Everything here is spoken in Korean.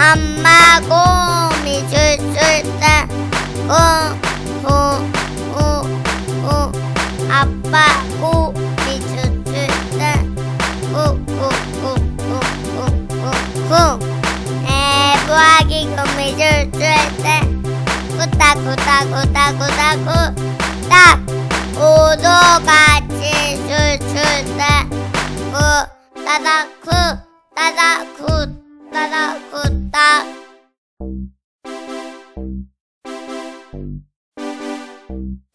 아빠 곰이 줄줄 때 오오오오. 아빠 곰이 줄줄 때 오오오오오오. 애부하기 곰이 줄줄 때 꾸딱꾸딱꾸딱꾸딱꾸딱. 오도같이 줄줄 때 꾸따닥쿠 따닥쿠 따닥쿠 Thank you.